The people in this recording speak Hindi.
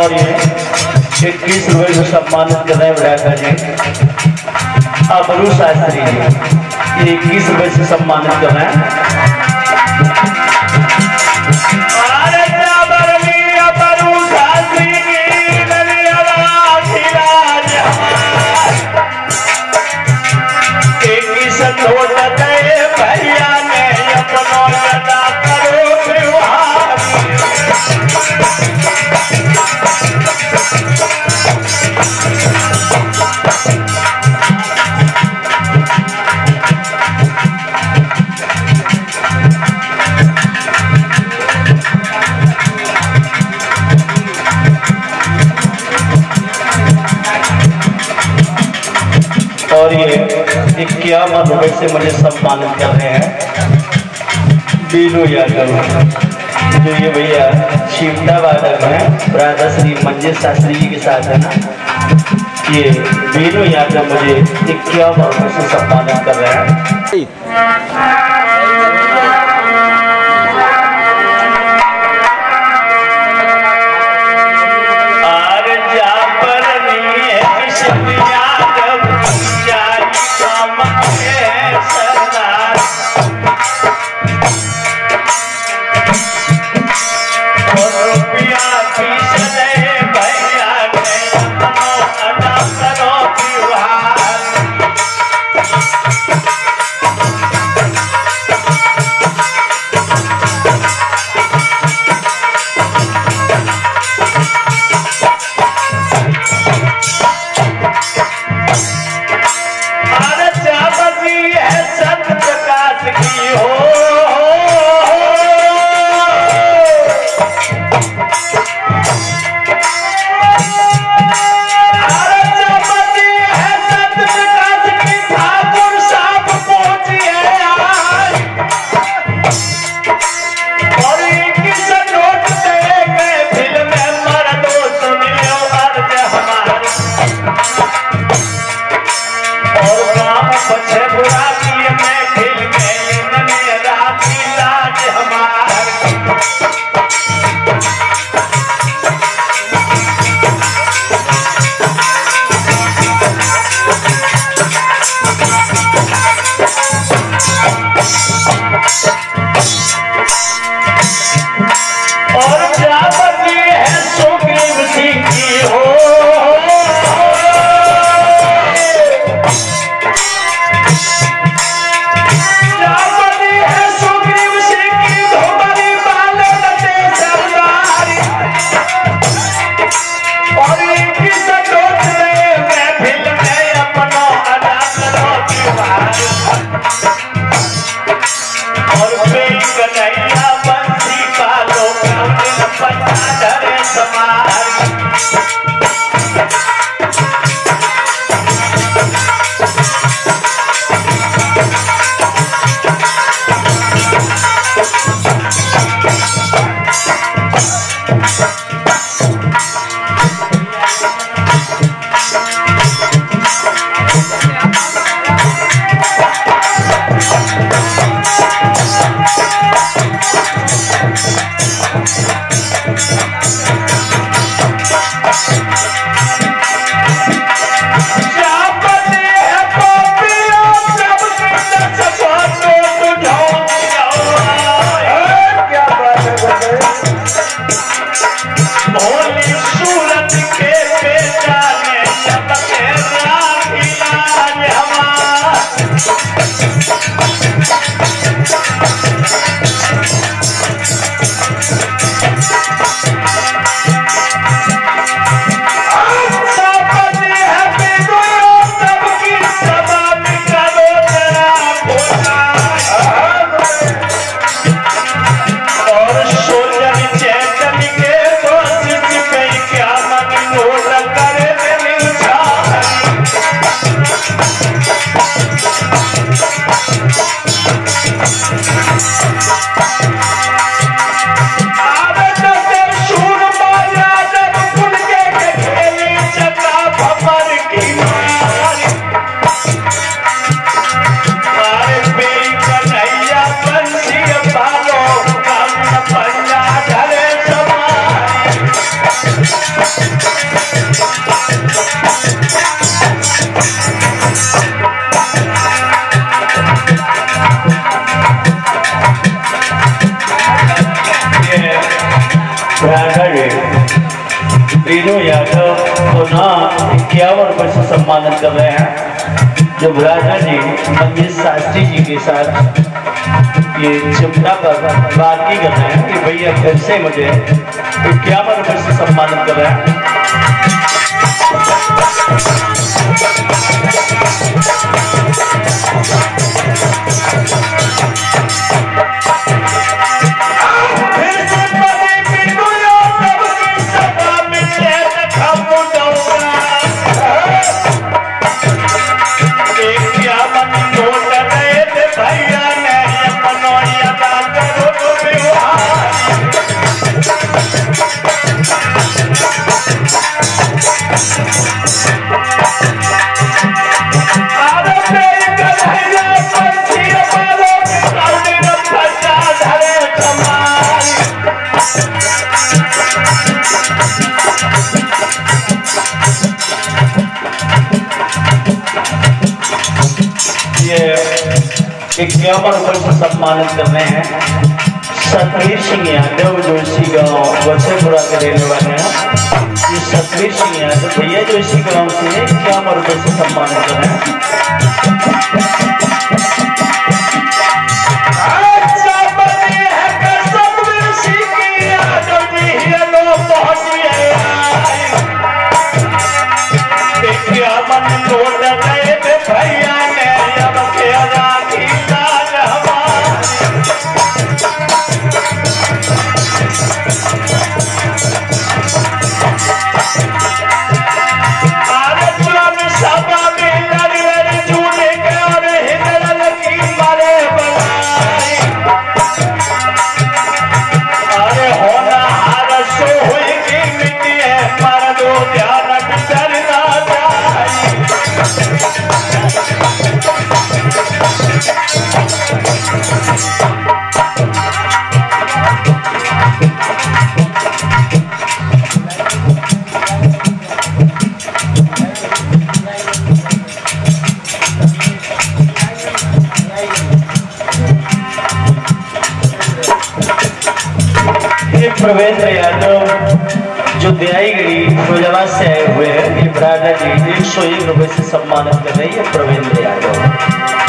और ये इक्कीस रुपए को सम्मानित कर रहे हैं विधायक जी। अबरू शास्त्री जी इक्कीस रुपए से सम्मानित कर रहे हैं। भैया मधुबई से मुझे सम्मानित कर रहे हैं। बीनू यादव। जो ये भैया शिवदाबाद में राधा श्री मंजिल शास्त्री जी के साथ है ना? ये बीनू यादव मुझे इक्यावन से सम्मानित कर रहे हैं। रुपए से सम्मानित कर रहे हैं। जब राजा जी, मंगेश शास्त्री जी के साथ ये चिमटा पर बात की कर रहे हैं कि भैया फिर से मुझे रुपए से सम्मानित कर रहे हैं। सतवीर सिंह यादव जो इसी गाँव वसेपुरा के रहने वाले हैं। ये सतवीर सिंह यादव भैया जो इसी गाँव से रुपए से सम्मानित कर रहे हैं? प्रवेंद्र यादव जो दयाईगढ़ी फिरोजाबाद से आए हुए हैं, ये ब्राडा जी, एक सौ एक रुपए से सम्मानित कर रहे हैं प्रवेंद्र यादव।